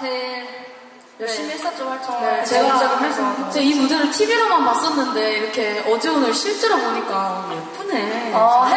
때 열심히 했었죠 활동을. 네, 제가 네. 제이 무대를 TV로만 봤었는데 이렇게 어제 오늘 실제로 보니까 예쁘네. 아,